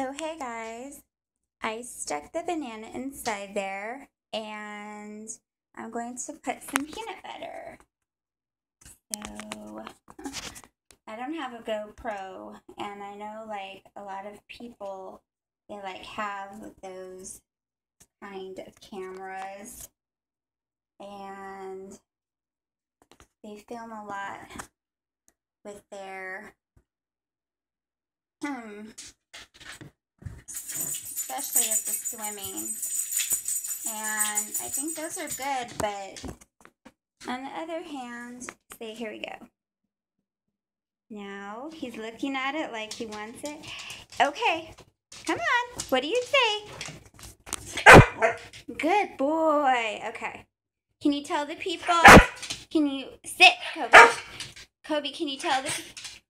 So, hey guys, I stuck the banana inside there and I'm going to put some peanut butter. So, I don't have a GoPro, and I know like a lot of people they like have those kind of cameras and they film a lot with their um especially with the swimming. And i think those are good but on the other hand say here we go. Now he's looking at it like he wants it. Okay come on. What do you say? Good boy. Okay. Can you tell the people? Can you sit kobe? Kobe can you tell the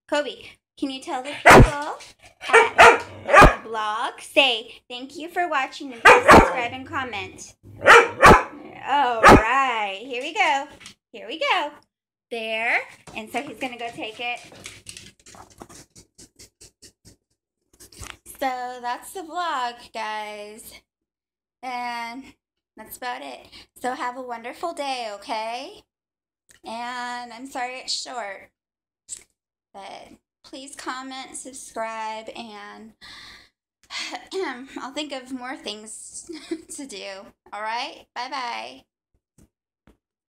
kobe can you tell the people? at blog? Say thank you for watching and please subscribe and comment. All right, here we go. Here we go. There. And so he's going to go take it. So that's the vlog, guys. And that's about it. So have a wonderful day, okay? And I'm sorry it's short. But please comment, subscribe, and I'll think of more things to do. All right? Bye bye.